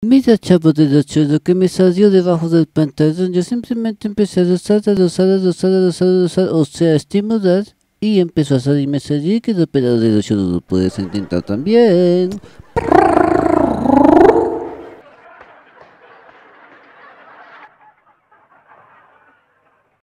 Mira, chavo de los lo que me salió debajo del pantalón. Yo simplemente empecé a rozar, a rozar, a rozar, a rozar, a rozar, o sea, estimular. Y empezó a salirme salir que el operador de los lo puedes intentar también.